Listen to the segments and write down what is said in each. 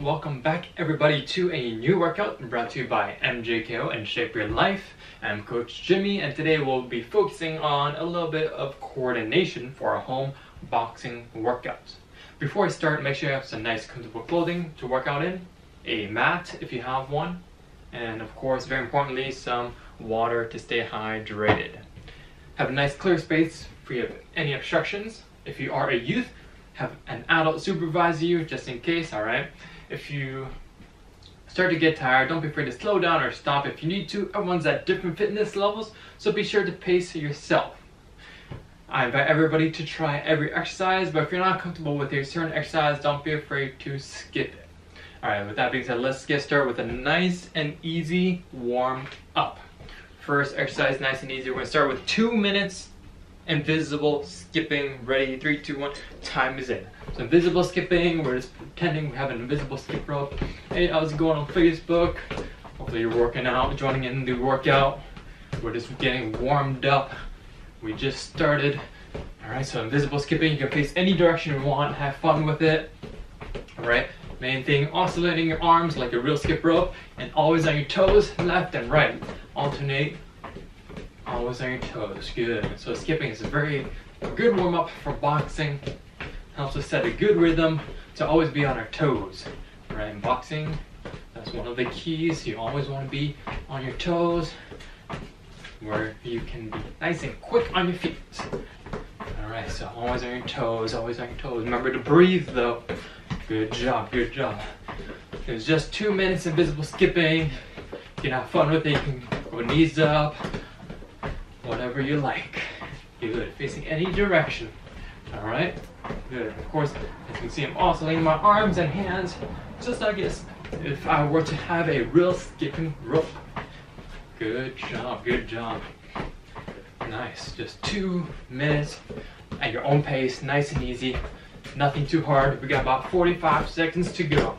welcome back everybody to a new workout brought to you by MJKO and Shape Your Life. I'm Coach Jimmy and today we'll be focusing on a little bit of coordination for our home boxing workouts. Before I start, make sure you have some nice comfortable clothing to work out in, a mat if you have one, and of course, very importantly, some water to stay hydrated. Have a nice clear space free of any obstructions. If you are a youth, have an adult supervise you just in case, all right? If you start to get tired, don't be afraid to slow down or stop if you need to. Everyone's at different fitness levels, so be sure to pace yourself. I invite everybody to try every exercise, but if you're not comfortable with a certain exercise, don't be afraid to skip it. All right, with that being said, let's get started with a nice and easy warm up. First exercise, nice and easy. We're gonna start with two minutes invisible skipping. Ready, three, two, one, time is in. So invisible skipping, we're just pretending we have an invisible skip rope. Hey, how's it going on Facebook? Hopefully you're working out, joining in the workout. We're just getting warmed up. We just started. All right, so invisible skipping, you can face any direction you want, have fun with it. All right, main thing, oscillating your arms like a real skip rope and always on your toes, left and right. Alternate always on your toes. Good. So skipping is a very good warm up for boxing. Helps us set a good rhythm to always be on our toes. Right? In boxing, that's one of the keys. You always want to be on your toes, where you can be nice and quick on your feet. All right. So always on your toes. Always on your toes. Remember to breathe though. Good job. Good job. It's just two minutes invisible skipping. You can have fun with it. You can go knees up, whatever you like. Good, facing any direction. All right, good. Of course, as you can see, I'm oscillating my arms and hands, just like this. If I were to have a real skipping rope. Good job, good job. Nice, just two minutes at your own pace, nice and easy. Nothing too hard. We got about 45 seconds to go.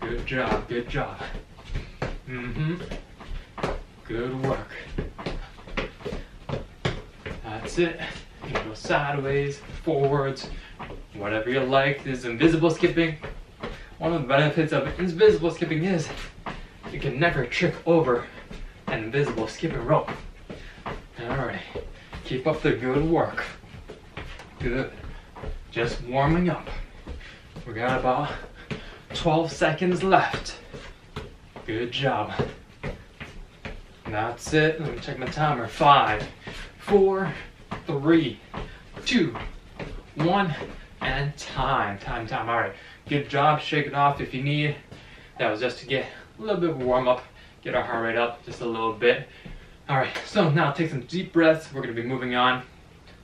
Good job, good job. Mm-hmm. Good work. That's it. You can go sideways, forwards, whatever you like. This is invisible skipping. One of the benefits of invisible skipping is you can never trip over an invisible skipping rope. Alright, keep up the good work. Good. Just warming up. We got about 12 seconds left. Good job. That's it. Let me check my timer. Five, four, three, two, one, and time, time, time. All right, good job. Shake it off if you need. That was just to get a little bit of warm up, get our heart rate up just a little bit. All right, so now take some deep breaths. We're gonna be moving on.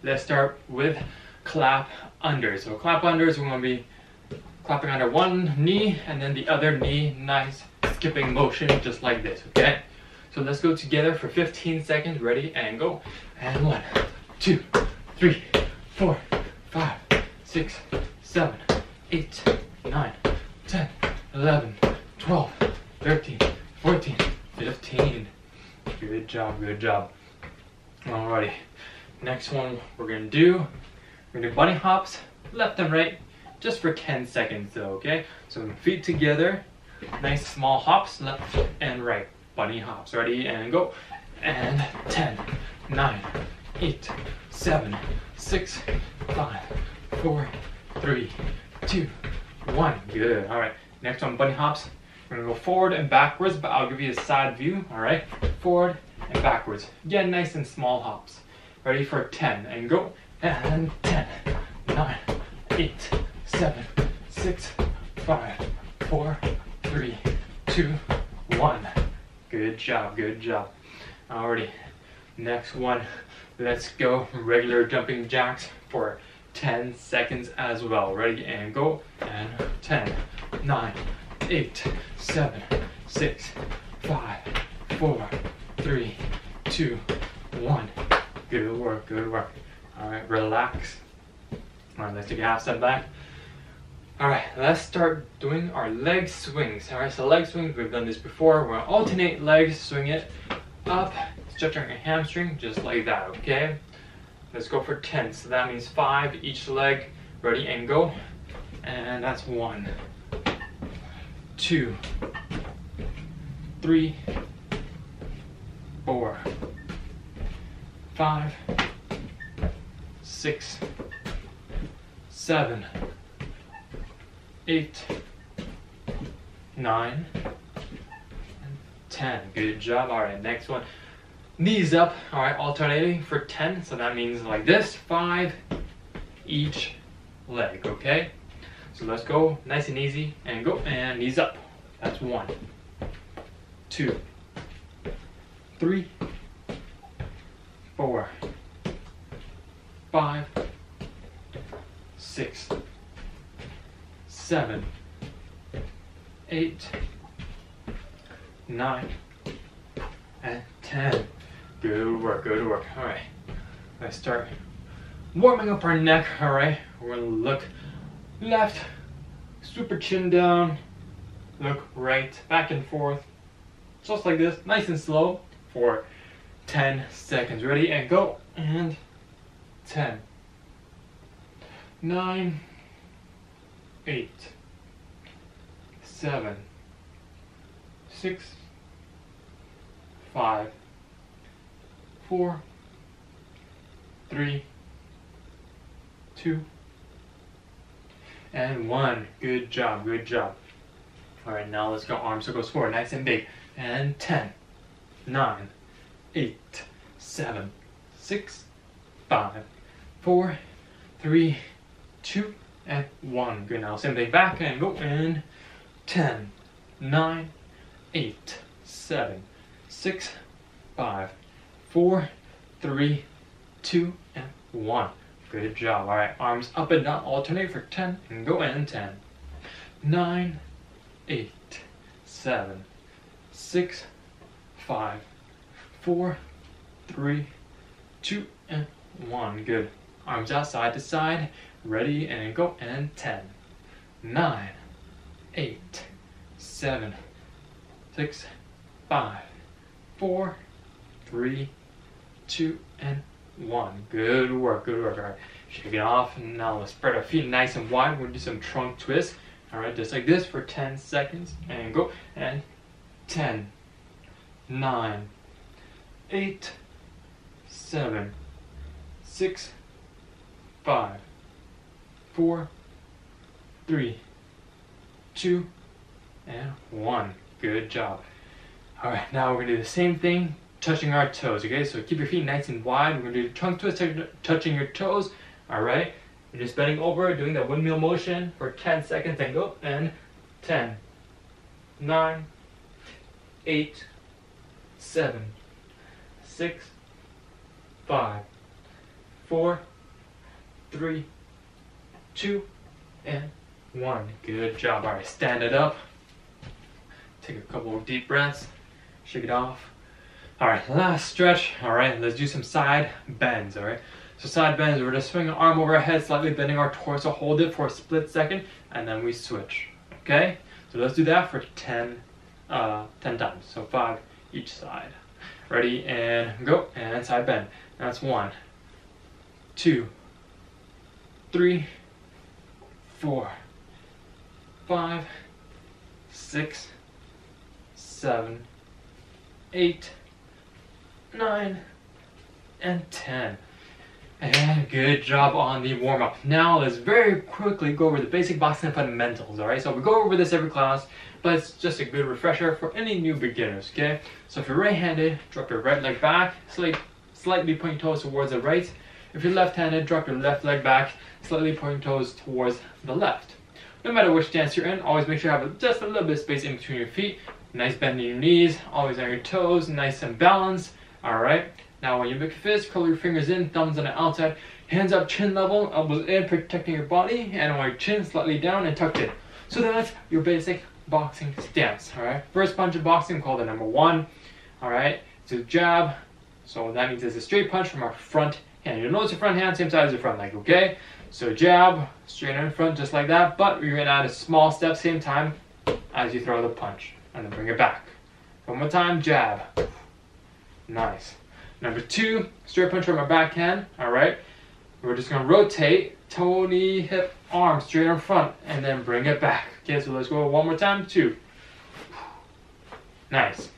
Let's start with clap under. So clap unders, we're gonna be clapping under one knee and then the other knee, nice skipping motion just like this, okay? So let's go together for 15 seconds. Ready and go. And one, two, three, four, five, six, seven, eight, nine, 10, 11, 12, 13, 14, 15. Good job, good job. Alrighty. Next one we're gonna do, we're gonna do bunny hops, left and right, just for 10 seconds though, okay? So feet together, nice small hops, left and right bunny hops. Ready and go. And 10, 9, 8, 7, 6, 5, 4, 3, 2, 1. Good. All right. Next one, bunny hops. We're to go forward and backwards, but I'll give you a side view. All right. Forward and backwards. Again, nice and small hops. Ready for 10 and go. And 10, 9, 8, 7, 6, 5, 4, 3, 2, 1. Good job, good job. Alrighty, next one. Let's go regular jumping jacks for 10 seconds as well. Ready and go. And 10, 9, 8, 7, 6, 5, 4, 3, 2, 1. Good work, good work. Alright, relax. Alright, let's take a half step back. Alright, let's start doing our leg swings. Alright, so leg swings, we've done this before. We're gonna alternate legs, swing it up, stretching our hamstring, just like that, okay? Let's go for 10. So that means five each leg. Ready and go. And that's one, two, three, four, five, six, seven, eight, nine, and ten. Good job. All right, next one. Knees up. All right, alternating for 10. So that means like this, five each leg, okay? So let's go nice and easy and go and knees up. That's one, two, three, four, five, six, seven, eight, nine, and ten. Good work, good work. All right, let's start warming up our neck. All right, we're gonna look left, super chin down, look right, back and forth, just like this, nice and slow for 10 seconds. Ready and go, and 10, 9, 8, 7, 6, 5, 4, 3, 2, and one. Good job, good job. All right, now let's go arm circles forward, nice and big. And 10, 9, 8, 7, 6, 5, 4, 3, 2, and 1. Good, now same thing back and go in 10, 9, 8, 7, 6, 5, 4, 3, 2, and 1. Good job. All right, arms up and down, alternate for 10, and go in 10. 9, 8, 7, 6, 5, 4, 3, 2, and 1. Good. Arms out side to side, ready, and go, and 10. 9, 8, 7, 6, 5, 4, 3, 2, and one. Good work, good work. All right, shake it off. And now let's spread our feet nice and wide. We're gonna do some trunk twists. All right, just like this for 10 seconds. And go. And 10, 9, 8, 7, 6, 5, 4, 3, 2, and 1. Good job. All right, now we're gonna do the same thing touching our toes, okay? So keep your feet nice and wide. We're gonna do trunk twist, touching your toes, all right? You're just bending over, doing that windmill motion for 10 seconds and go, and 10, 9, 8, 7, 6, 5, 4, 3, 2, and 1. Good job. All right, stand it up. Take a couple of deep breaths. Shake it off. All right, last stretch. All right, let's do some side bends, all right? So side bends, we're just swinging arm over our head, slightly bending our torso, hold it for a split second, and then we switch, okay? So let's do that for 10, uh, 10 times, so five each side. Ready, and go, and side bend. That's one, two, three, four, five, six, seven, eight, nine, and 10. And good job on the warm-up. Now let's very quickly go over the basic boxing fundamentals, alright? So we go over this every class, but it's just a good refresher for any new beginners, okay? So if you're right-handed, drop your right leg back, slightly, point toes towards the right. If you're left-handed, drop your left leg back, slightly point your toes towards the left. No matter which stance you're in, always make sure you have just a little bit of space in between your feet. Nice bend in your knees, always on your toes, nice and balanced. Alright, now when you make a fist, curl your fingers in, thumbs on the outside, hands up, chin level, elbows in, protecting your body, and on your chin slightly down and tucked in. So that's your basic boxing stance, alright? First punch of boxing, called the number one, alright? It's a jab, so that means it's a straight punch from our front hand. You'll notice your front hand, same side as your front leg, okay? So jab, straight in front, just like that, but you're gonna add a small step, same time as you throw the punch, and then bring it back. One more time, jab. Nice. Number two, straight punch from our backhand. All right. We're just gonna rotate, toe, knee, hip, arm straight in front, and then bring it back. Okay, so let's go one more time. Two, Nice.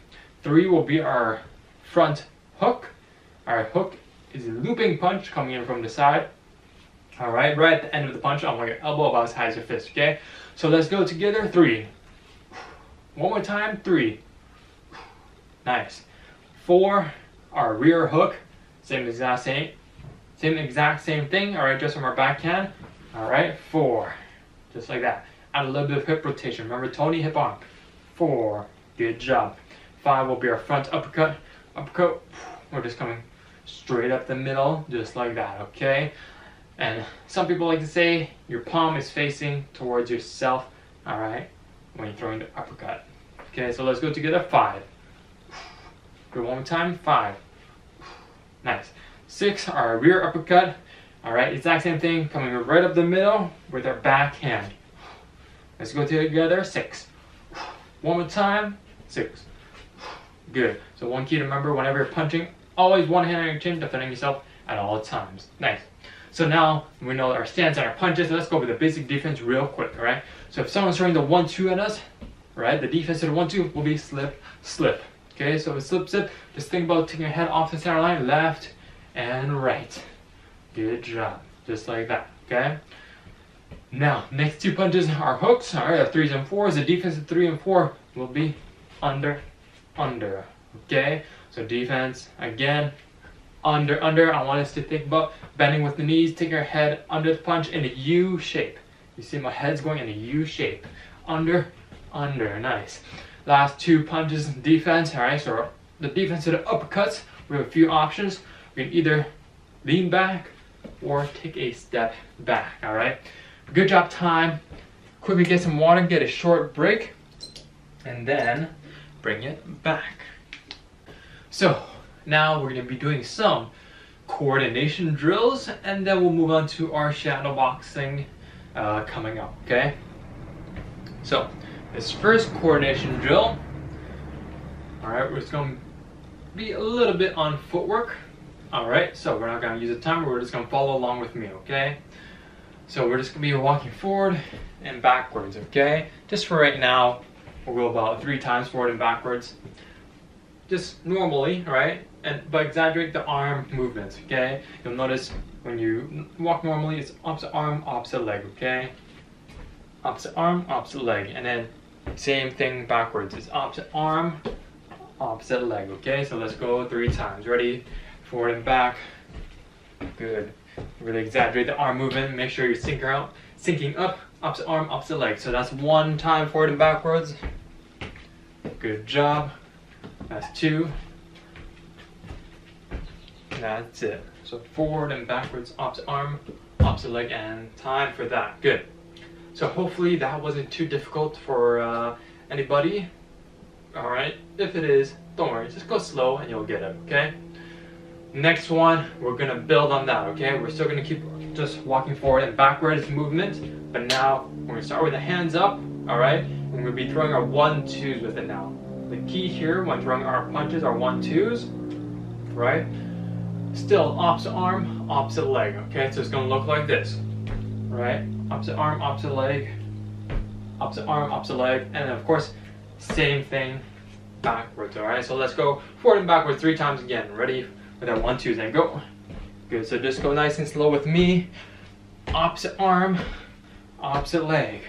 Three will be our front hook. Our hook is a looping punch coming in from the side. All right, right at the end of the punch, I want your elbow about as high as your fist, okay? So let's go together, three. One more time, three. Nice. Four, our rear hook, same exact same, same exact same thing, all right, just from our backhand. All right, four, just like that. Add a little bit of hip rotation. Remember, Tony, hip on. Four, good job. Five will be our front uppercut. Uppercut, we're just coming straight up the middle, just like that, okay? And some people like to say your palm is facing towards yourself, all right, when you're throwing the uppercut. Okay, so let's go together, five. Good, one more time, five. Nice. Six, our rear uppercut. All right, exact same thing, coming right up the middle with our back hand. Let's go together, six. One more time, six. Good. So one key to remember whenever you're punching, always one hand on your chin, defending yourself at all times. Nice. So now we know our stance and our punches. let's go over the basic defense real quick, all right? So if someone's throwing the one-two at us, right, the defense to the one-two will be slip, slip. Okay, so with slip, slip, just think about taking your head off the center line, left and right. Good job. Just like that, okay? Now, next two punches are hooks, all right, our threes and fours. The defense of three and four will be under, under, okay? So defense, again, under, under. I want us to think about bending with the knees, taking your head under the punch in a U shape. You see my head's going in a U shape. Under, under, nice. Last two punches defense, all right, so the defense to the uppercuts, we have a few options. We can either lean back or take a step back, all right? Good job time. Quickly get some water, get a short break, and then bring it back. So, now we're going to be doing some coordination drills and then we'll move on to our shadow boxing uh, coming up, okay? So, this first coordination drill, alright, we're just going to be a little bit on footwork. Alright, so we're not going to use a timer, we're just going to follow along with me, okay? So we're just going to be walking forward and backwards, okay? Just for right now, we'll go about three times forward and backwards. Just normally, right? and but exaggerate the arm movements, okay? You'll notice when you walk normally, it's opposite arm, opposite leg, okay? Opposite arm, opposite leg, and then same thing backwards. It's opposite arm, opposite leg, okay? So let's go three times. Ready? Forward and back. Good. Really exaggerate the arm movement. Make sure you're sinking out, sinking up, opposite arm, opposite leg. So that's one time forward and backwards. Good job. That's two. That's it. So forward and backwards, opposite arm, opposite leg, and time for that. Good. So hopefully that wasn't too difficult for uh, anybody. Alright, if it is, don't worry, just go slow and you'll get it, okay? Next one, we're gonna build on that, okay? We're still gonna keep just walking forward and backwards movement, but now we're gonna start with the hands up, alright? And we're gonna be throwing our one-twos with it now. The key here when throwing our punches are one-twos, right? Still opposite arm, opposite leg, okay? So it's gonna look like this, right? Opposite arm, opposite leg, opposite arm, opposite leg, and then of course, same thing backwards, all right? So let's go forward and backwards three times again. Ready with our two, and go. Good, so just go nice and slow with me. Opposite arm, opposite leg.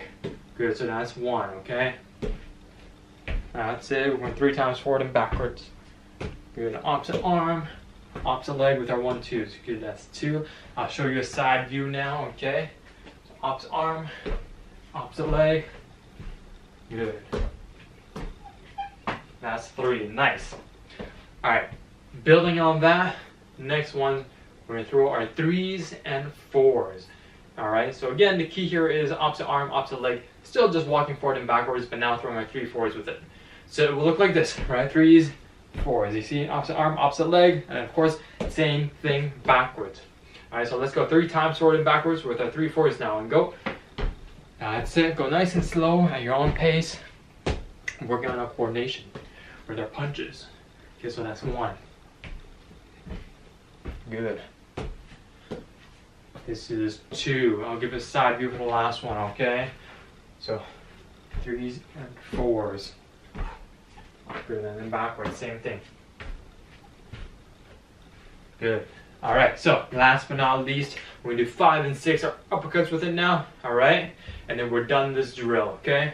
Good, so that's one, okay? That's it, we're going three times forward and backwards. Good, opposite arm, opposite leg with our one twos. Good, that's two. I'll show you a side view now, okay? Opposite arm, opposite leg. Good. That's three, nice. All right, building on that, next one, we're gonna throw our threes and fours. All right, so again, the key here is opposite arm, opposite leg, still just walking forward and backwards, but now throwing our three fours with it. So it will look like this, right? Threes, fours. You see, opposite arm, opposite leg, and of course, same thing backwards. All right, so let's go three times forward and backwards with our three fours now, and go. That's it. Go nice and slow at your own pace. Working on our coordination with our punches. Okay, so that's one. Good. This is two. I'll give a side view for the last one, okay? So, threes and fours. Good, and then backwards, same thing. Good. All right, so last but not least, we're gonna do five and six uppercuts with it now, all right? And then we're done this drill, okay?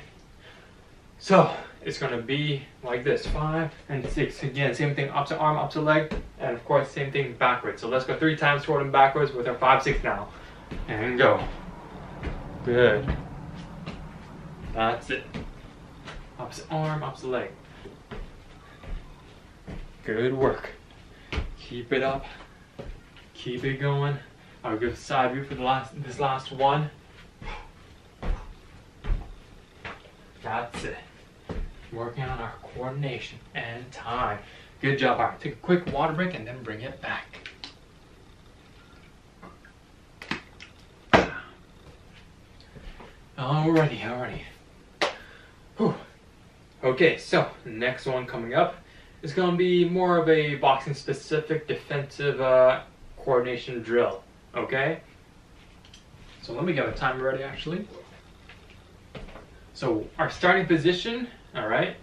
So it's gonna be like this, five and six. Again, same thing, opposite arm, opposite leg, and of course, same thing backwards. So let's go three times forward and backwards with our five, six now. And go. Good. That's it. Opposite arm, opposite leg. Good work. Keep it up. Keep it going. I'll give side view for the last this last one. That's it. Working on our coordination and time. Good job. All right, take a quick water break and then bring it back. Alrighty, alrighty. Whew. Okay, so next one coming up is going to be more of a boxing specific defensive uh, coordination drill. Okay? So let me get a timer ready actually. So our starting position, alright,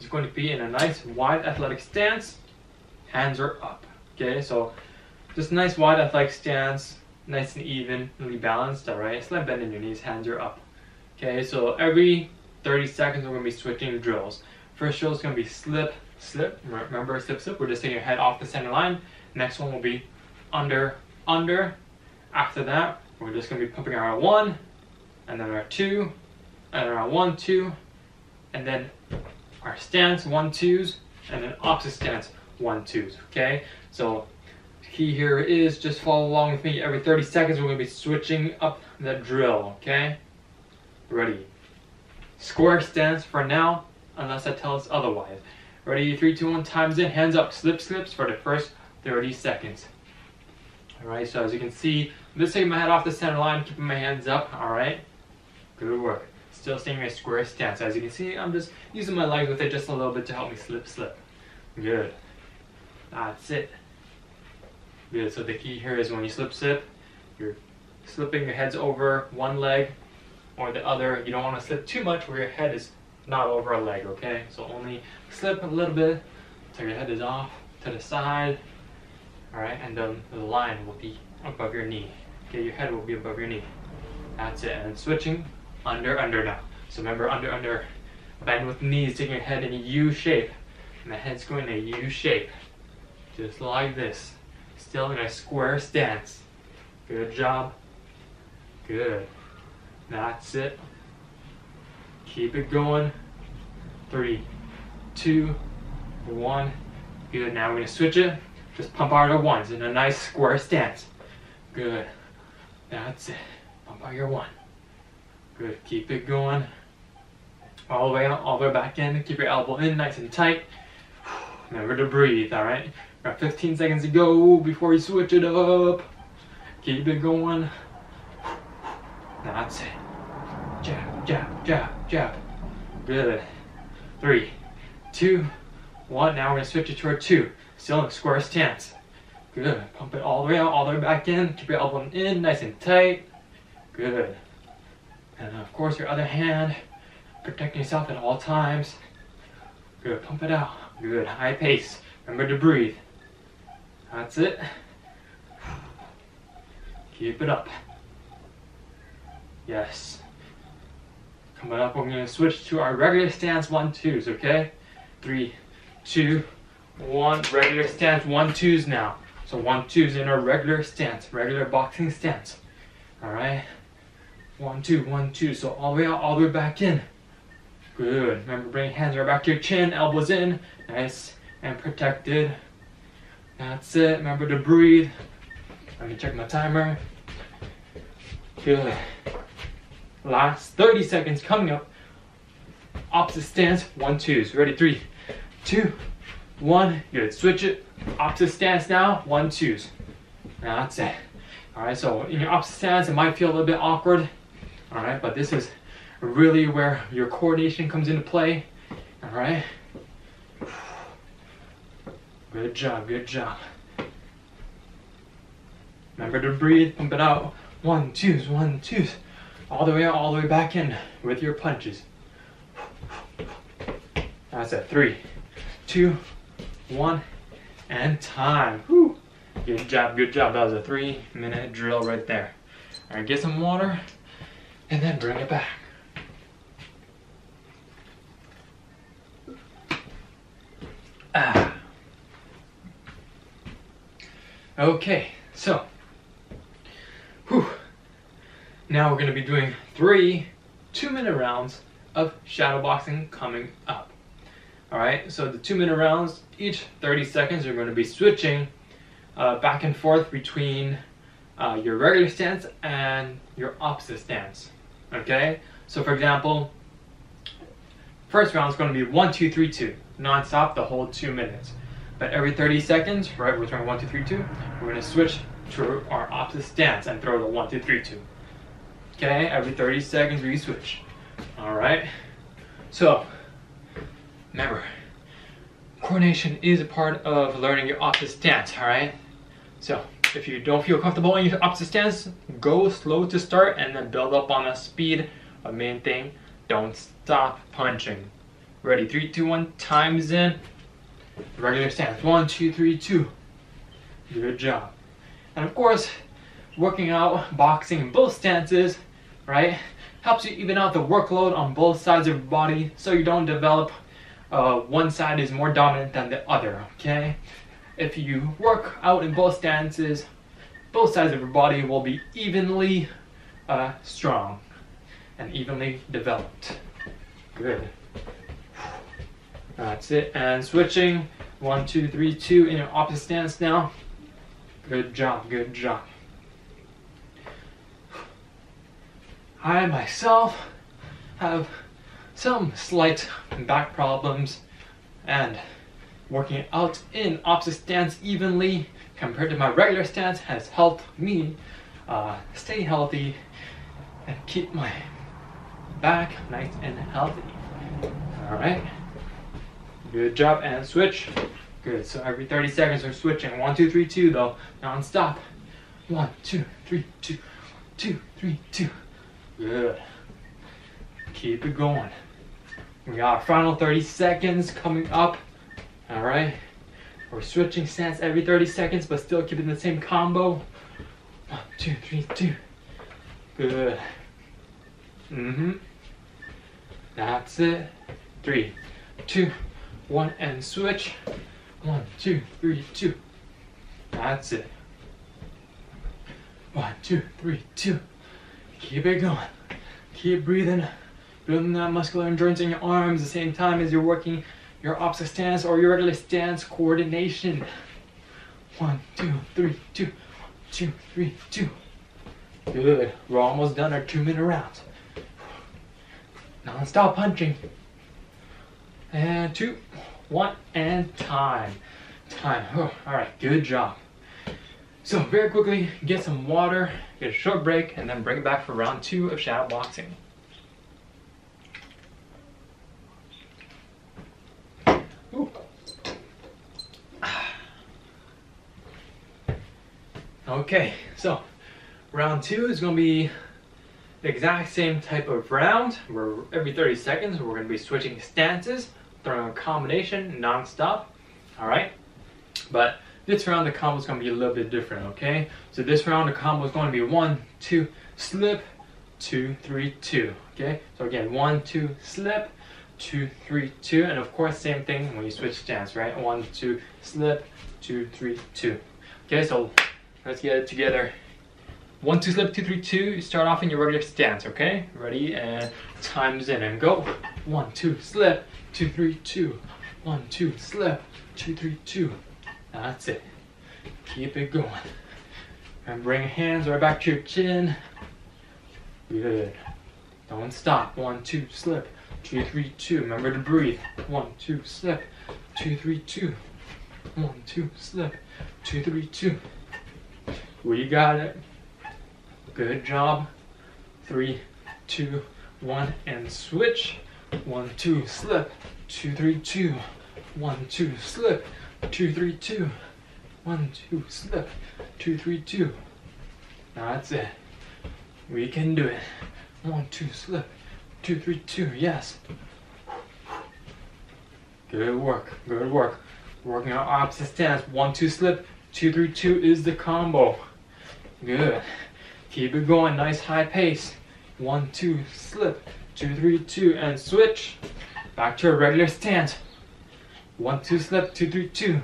is going to be in a nice wide athletic stance. Hands are up. Okay, so just nice wide athletic stance, nice and evenly balanced, alright? Slight bend in your knees, hands are up. Okay, so every 30 seconds we're going to be switching drills. First drill is going to be slip, slip. Remember slip, slip. We're just taking your head off the center line. Next one will be under, under. After that, we're just going to be pumping our one, and then our two, and then our one, two, and then our stance, one, twos, and then opposite stance, one, twos. Okay, so key here is just follow along with me. Every 30 seconds, we're going to be switching up the drill. Okay. Ready. Square stance for now, unless I tell us otherwise. Ready, three, two, one, times in, hands up, slip slips for the first 30 seconds. Alright, so as you can see, this taking my head off the center line, keeping my hands up, alright? Good work. Still staying in a square stance. As you can see, I'm just using my legs with it just a little bit to help me slip slip. Good. That's it. Good, so the key here is when you slip slip, you're slipping your heads over one leg or the other. You don't want to slip too much where your head is not over a leg, okay? So only slip a little bit till your head is off to the side, all right? And then the line will be above your knee. Okay, your head will be above your knee. That's it. And switching under, under now. So remember, under, under. Bend with the knees, taking your head in a U shape. And the head's going in a U shape. Just like this. Still in a square stance. Good job. Good. That's it. Keep it going. Three, two, one. Good. Now we're going to switch it. Just pump out our ones in a nice square stance. Good. That's it. Pump out your one. Good. Keep it going. All the way out, all the way back in. Keep your elbow in nice and tight. Remember to breathe, alright? Got 15 seconds to go before you switch it up. Keep it going. That's it. Jab, jab, jab, jab. Good. Three, two, one. Now we're gonna switch it to our two. Still in a square stance. Good. Pump it all the way out, all the way back in. Keep your elbow in, nice and tight. Good. And of course your other hand, protecting yourself at all times. Good. Pump it out. Good. High pace. Remember to breathe. That's it. Keep it up. Yes. Coming up, we're to switch to our regular stance one twos, okay? Three, two, one. Regular stance one twos now. So one twos in our regular stance, regular boxing stance. All right. One two, one two. So all the way out, all the way back in. Good. Remember, bring hands right back to your chin, elbows in, nice and protected. That's it. Remember to breathe. Let me check my timer. Good. Last 30 seconds coming up. Opposite stance, one, twos. Ready, three, two, one. Good, switch it. Opposite stance now, one, twos. That's it. All right, so in your opposite stance, it might feel a little bit awkward. All right, but this is really where your coordination comes into play. All right. Good job, good job. Remember to breathe, pump it out. One, twos, one, twos. All the way out, all the way back in with your punches. That's it. Three, two, one, and time. Whew. Good job, good job. That was a three minute drill right there. All right, get some water and then bring it back. Ah. Okay, so, whew. Now we're gonna be doing three two minute rounds of shadow boxing coming up. All right, so the two minute rounds, each 30 seconds, you're gonna be switching uh, back and forth between uh, your regular stance and your opposite stance. Okay, so for example, first round is going to be one, two, three, two, non-stop the whole two minutes. But every 30 seconds, right, we're throwing one, two, three, two. We're going to switch to our opposite stance and throw the one, two, three, two. Okay, every 30 seconds we switch. All right. So remember, coordination is a part of learning your opposite stance. All right. So if you don't feel comfortable in your opposite stance, go slow to start and then build up on the speed. But main thing, don't stop punching. Ready, three, two, one, times in. Regular stance, one, two, three, two. Good job. And of course, working out, boxing in both stances, right, helps you even out the workload on both sides of your body so you don't develop uh, one side is more dominant than the other, okay? if you work out in both stances, both sides of your body will be evenly uh, strong and evenly developed. Good. That's it. And switching. One, two, three, two in your opposite stance now. Good job, good job. I myself have some slight back problems and working out in opposite stance evenly compared to my regular stance has helped me uh, stay healthy and keep my back nice and healthy. All right, good job and switch. Good, so every 30 seconds we're switching. One, two, three, two though, non-stop. One, two, three, two, two, three, two. Good. Keep it going. We got our final 30 seconds coming up. All right. We're switching stance every 30 seconds, but still keeping the same combo. One, two, three, two. Good. Mm-hmm. That's it. Three, two, one, and switch. One, two, three, two. That's it. One, two, three, two. Keep it going. Keep breathing. Building that muscular endurance in your arms at the same time as you're working your opposite stance or your regular stance coordination. One, two, three, two, two, three, two. Good. We're almost done our two minute rounds. Non-stop punching. And two, one, and time. Time. Oh, all right, good job. So very quickly, get some water, get a short break, and then bring it back for round two of shadow boxing. Okay, so round two is going to be the exact same type of round. Where every 30 seconds we're going to be switching stances, throwing a combination non-stop. All right, but this round the combo is going to be a little bit different. Okay, so this round the combo is going to be one, two, slip, two, three, two. Okay, so again one, two, slip, two, three, two, and of course same thing when you switch stance, right? One, two, slip, two, three, two. Okay, so Let's get it together. One, two, slip, two, three, two. You start off in your regular stance, okay? Ready? And times in and go. One, two, slip, two, three, two. One, two, slip, two, three, two. That's it. Keep it going. And bring hands right back to your chin. Good. Don't stop. One, two, slip. Two, three, two. Remember to breathe. One, two, slip. Two, three, two. One, two, slip. Two, three, two. We got it. Good job. Three, two, one, and switch. One, two, slip. Two, three, two. One, two, slip. Two, three, two. One, two, slip. Two, three, two. That's it. We can do it. One, two, slip. Two, three, two. Yes. Good work, good work. Working on opposite stance. One, two, slip. Two, three, two is the combo. Good. Keep it going, nice high pace. One, two, slip. Two, three, two, and switch. Back to a regular stance. One, two, slip, two, three, two.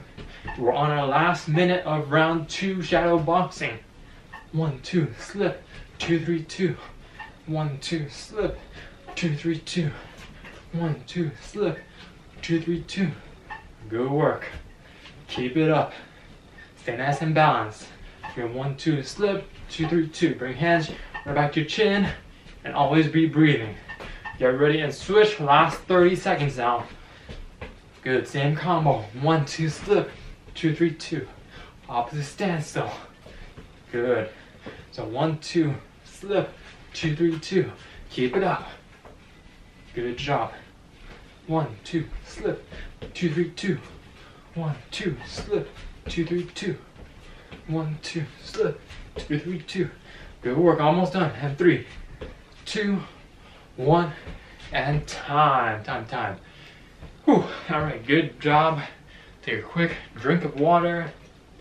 We're on our last minute of round two shadow boxing. One, two, slip, two, three, two. One, two, slip, two, three, two. One, two, slip, two, three, two. Good work. Keep it up. Stay nice and balanced. You're one, two, slip, two, three, two. Bring hands right back to your chin and always be breathing. Get ready and switch. Last 30 seconds now. Good, same combo. One, two, slip, two, three, two. Opposite standstill. Good. So one, two, slip, two, three, two. Keep it up. Good job. One, two, slip, two, three, two. One, two, slip, two, three, two. One, two, slip, two, three, two. Good work, almost done. And three, two, one, and time, time, time. Whew. All right, good job. Take a quick drink of water,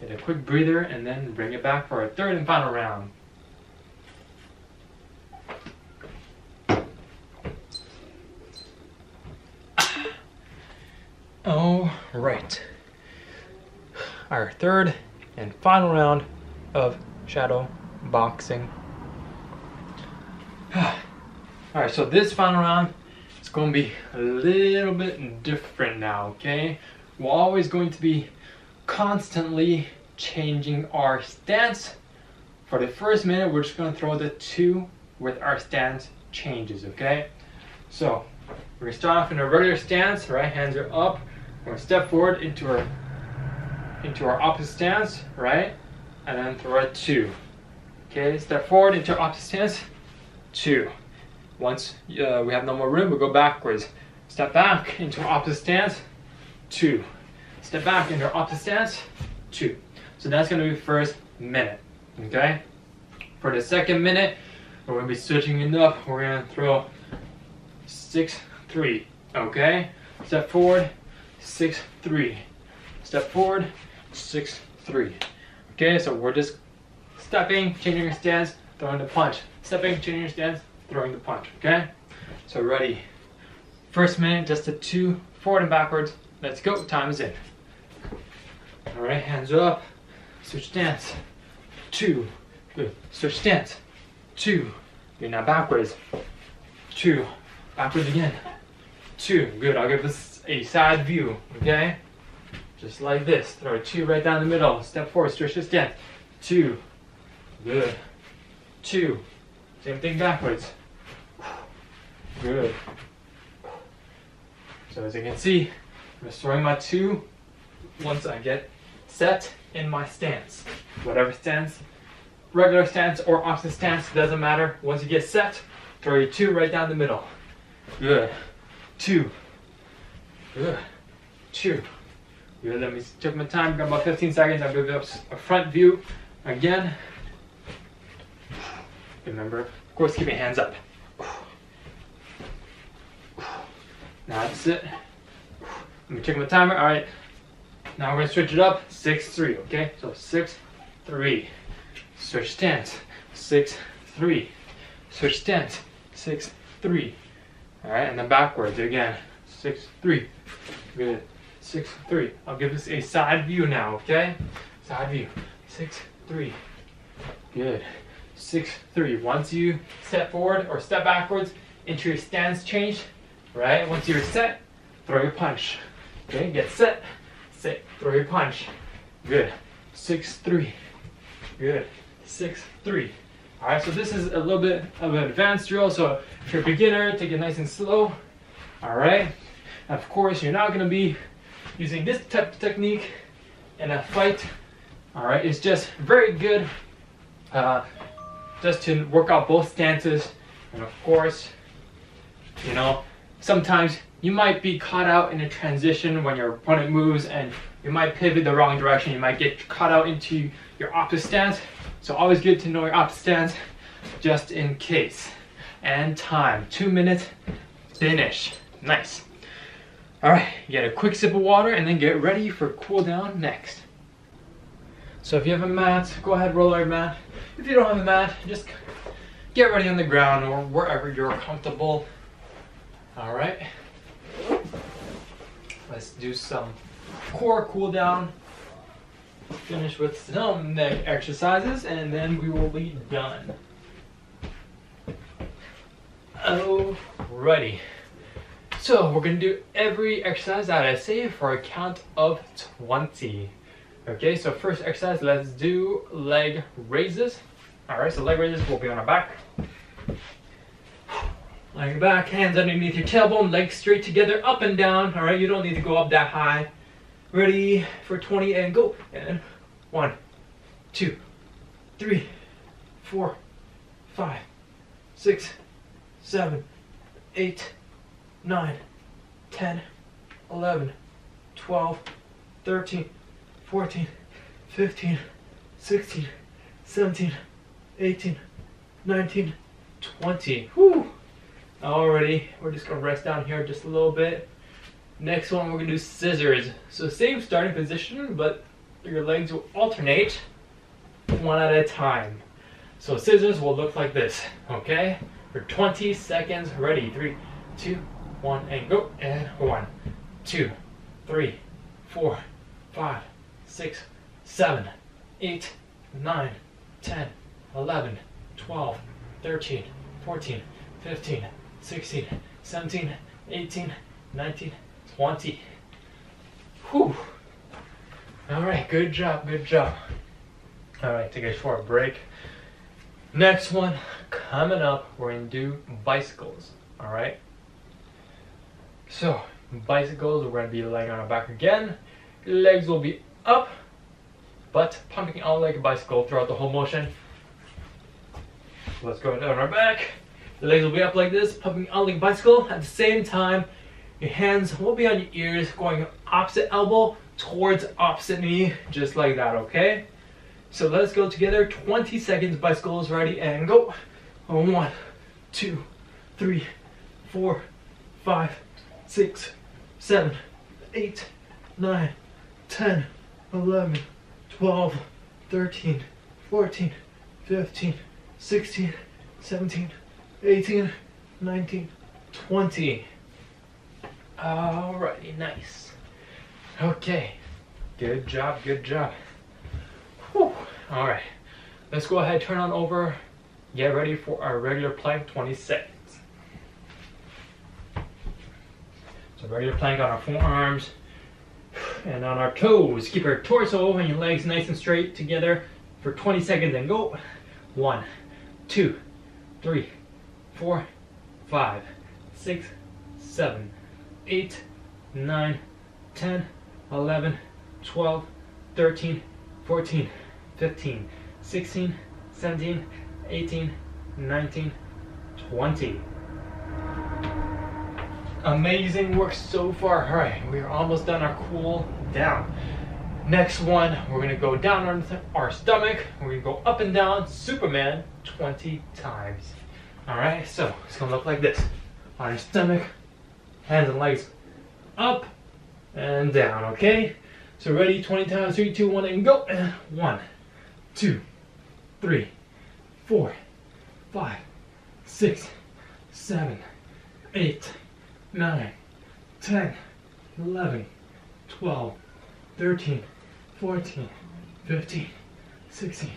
get a quick breather, and then bring it back for a third and final round. All right. Our third and final round of shadow boxing. All right, so this final round is going to be a little bit different now, okay? We're always going to be constantly changing our stance. For the first minute, we're just going to throw the two with our stance changes, okay? So, we're going to start off in a regular stance, right hands are up, we're gonna step forward into our into our opposite stance, right? And then throw a two. Okay, step forward into opposite stance, two. Once uh, we have no more room, we'll go backwards. Step back into opposite stance, two. Step back into opposite stance, two. So that's gonna be first minute, okay? For the second minute, we're gonna be switching it up. We're gonna throw six, three, okay? Step forward, six, three. Step forward, six, three. Okay, so we're just stepping, changing your stance, throwing the punch. Stepping, changing your stance, throwing the punch, okay? So ready. First minute, just a two, forward and backwards. Let's go, time is in. All right, hands up, switch stance, two, good. Switch stance, two, good, now backwards, two, backwards again, two, good. I'll give this a side view, okay? Just like this. Throw a two right down the middle. Step forward, stretch your stance. Two. Good. Two. Same thing backwards. Good. So as you can see, I'm throwing my two once I get set in my stance. Whatever stance, regular stance or opposite stance, doesn't matter. Once you get set, throw your two right down the middle. Good. Two. Good. Two. Good. Let me take my time. Got about 15 seconds. I'll give you a front view again. Remember, of course, keep your hands up. Now that's it. Let me check my timer. All right. Now we're gonna switch it up. Six, three. Okay. So six, three. Switch stance. Six, three. Switch stance. Six, three. All right, and then backwards again. Six, three. Good. Six, three. I'll give this a side view now, okay? Side view. Six, three. Good. Six, three. Once you step forward or step backwards into your stance change, right? Once you're set, throw your punch. Okay, get set, set, throw your punch. Good. Six, three. Good. Six, three. All right, so this is a little bit of an advanced drill. So if you're a beginner, take it nice and slow. All right. Of course, you're not gonna be using this type of technique in a fight. All right, it's just very good uh, just to work out both stances. And of course, you know, sometimes you might be caught out in a transition when your opponent moves and you might pivot the wrong direction. You might get caught out into your opposite stance. So always good to know your opposite stance just in case. And time, two minutes, finish. Nice. All right, get a quick sip of water and then get ready for cool down next. So if you have a mat, go ahead, roll out your mat. If you don't have a mat, just get ready on the ground or wherever you're comfortable. All right. Let's do some core cool down. Finish with some neck exercises and then we will be done. Oh, Alrighty. So we're gonna do every exercise that I say for a count of 20. Okay, so first exercise, let's do leg raises. Alright, so leg raises will be on our back. Your back, hands underneath your tailbone, legs straight together, up and down. Alright, you don't need to go up that high. Ready for 20 and go. And one, two, three, four, five, six, seven, eight, nine, ten, eleven, twelve, thirteen, fourteen, fifteen, sixteen, seventeen, eighteen, nineteen, twenty. Whew. Already, we're just gonna rest down here just a little bit. Next one, we're gonna do scissors. So same starting position, but your legs will alternate one at a time. So scissors will look like this, okay? For 20 seconds, ready, three, two, one, and go. And one, two, three, four, five, six, seven, eight, nine, 10, 11, 12, 13, 14, 15, 16, 17, 18, 19, 20. Whew. All right, good job, good job. All right, take a short break. Next one coming up, we're gonna do bicycles. All right. So bicycles, we're gonna be laying on our back again. Legs will be up, but pumping out like a bicycle throughout the whole motion. Let's go down our back. The legs will be up like this, pumping out like a bicycle. At the same time, your hands will be on your ears, going opposite elbow towards opposite knee, just like that, okay? So let's go together. 20 seconds, bicycles ready and go. One, two, three, four, five, six, seven, eight, nine, 10, 11, 12, 13, 14, 15, 16, 17, 18, 19, 20. Alrighty, nice. Okay, good job, good job. Whew. All right, let's go ahead, turn on over, get ready for our regular plank, 20 seconds. So regular plank on our forearms and on our toes. Keep our torso and your legs nice and straight together for 20 seconds and go. One, two, three, four, five, six, seven, eight, nine, 10, 11, 12, 13, 14, 15, 16, 17, 18, 19, 20. Amazing work so far. All right, we are almost done our cool down. Next one, we're gonna go down on our stomach. We're gonna go up and down Superman 20 times. All right, so it's gonna look like this. On your stomach, hands and legs up and down, okay? So ready, 20 times, three, two, one, and go. One, two, three, four, five, six, seven, eight, nine, 10, 11, 12, 13, 14, 15, 16,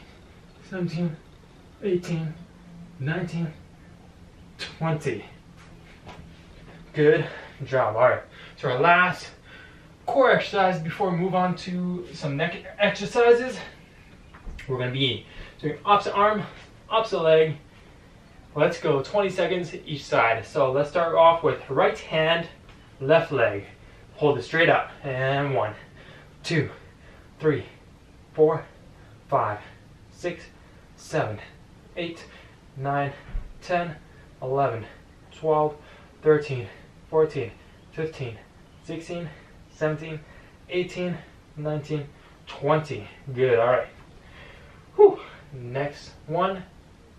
17, 18, 19, 20. Good job. All right. So our last core exercise before we move on to some neck exercises. We're going to be doing opposite arm, opposite leg, Let's go 20 seconds each side. So let's start off with right hand, left leg. Hold it straight up. And one, two, three, four, five, six, seven, eight, nine, 10, 11, 12, 13, 14, 15, 16, 17, 18, 19, 20. Good, all right. Whew. Next one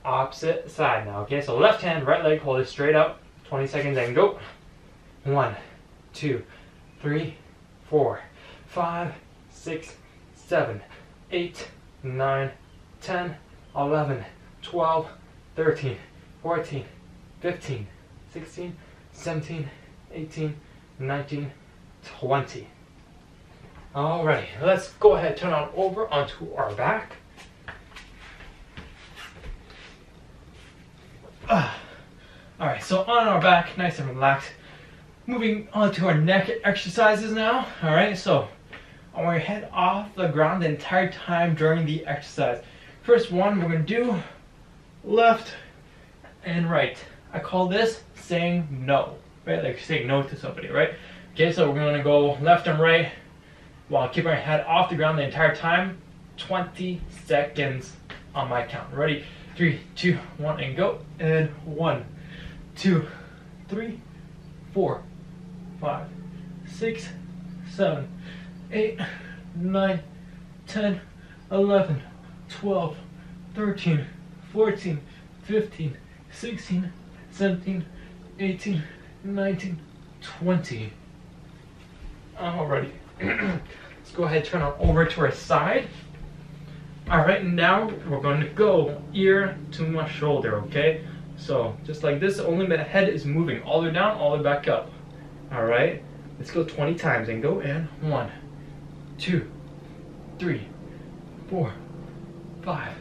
opposite side now. Okay, so left hand, right leg, hold it straight up. 20 seconds and go. One, two, three, four, five, six, seven, eight, nine, 10, 11, 12, 13, 14, 15, 16, 17, 18, 19, 20. Alrighty, let's go ahead turn on over onto our back. Uh, Alright, so on our back, nice and relaxed. Moving on to our neck exercises now. Alright, so I want your head off the ground the entire time during the exercise. First one, we're to do left and right. I call this saying no, right? Like saying no to somebody, right? Okay, so we're to go left and right while keeping our head off the ground the entire time. 20 seconds on my count. Ready? Three, two, one, and go. And one, two, three, four, five, six, seven, eight, nine, ten, eleven. 12, 13, 14, 15, 16, 17, 18, 19, 20. Alrighty. Let's go ahead and turn on over to our side. Alright, now we're going to go ear to my shoulder, okay? So, just like this, only the head is moving all the way down, all the way back up. Alright, let's go 20 times and go in. One, two, three, four, five,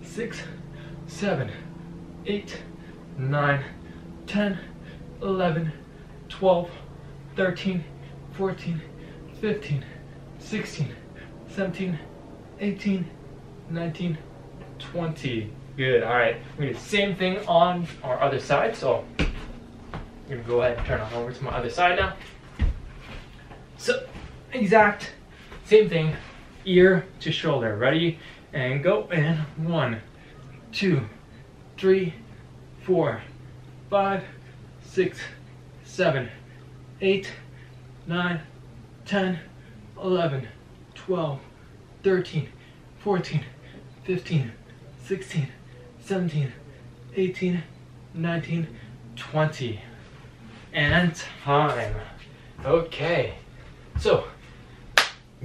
six, seven, eight, nine, 10, 11, 12, 13, 14, 15, 16, 17, 18, 19, 20. Good, all right. We're gonna do the same thing on our other side. So I'm gonna go ahead and turn on over to my other side now. So exact same thing, ear to shoulder. Ready? and go and one two three four five six seven eight nine ten eleven twelve thirteen fourteen fifteen sixteen seventeen eighteen nineteen twenty and time okay so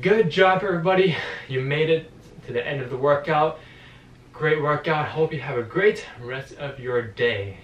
good job everybody you made it to the end of the workout. Great workout. Hope you have a great rest of your day.